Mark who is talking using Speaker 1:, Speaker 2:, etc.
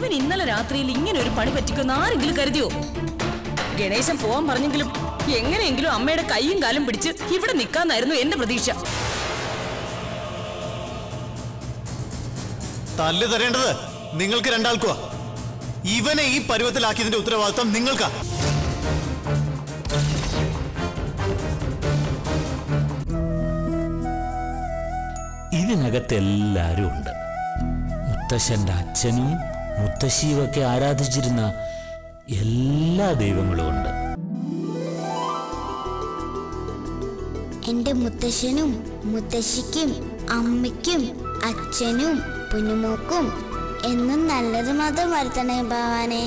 Speaker 1: ഇവൻ ഇന്നലെ രാത്രിയിൽ ഇങ്ങനെ ഒരു പണി പറ്റിക്കുന്ന ആരെങ്കിലും കരുതിയോ? ഗണേശൻ പോവാൻ പറഞ്ഞെങ്കിലും എങ്ങനെയെങ്കിലും അമ്മയുടെ കൈയും കാലും പിടിച്ച് ഇവിടെ നിൽക്കാന്നായിരുന്നു എന്റെ പ്രതീക്ഷ.
Speaker 2: തല്ല് തരേണ്ടത് നിങ്ങൾക്ക് രണ്ടാൾക്കുവാ. ഇവനെ ഈ പരുവത്തിലാക്കിയതിന്റെ ഉത്തരവാദിത്വം നിങ്ങൾക്കാ.
Speaker 3: ഇതിനകത്ത് എല്ലാവരും ഉണ്ട്. മുത്തശ്ശന്റെ അച്ഛനും മുത്തശ്ശിയുമൊക്കെ ആരാധിച്ചിരുന്ന എല്ലാ ദൈവങ്ങളും ഉണ്ട്.
Speaker 4: എന്റെ മുത്തശ്ശനും മുത്തശ്ശിക്കും അമ്മയ്ക്കും അച്ഛനും പുനുമോക്കും എന്നും നല്ലത് മാത്രം വരുത്തണേ ഭഗവാനെ.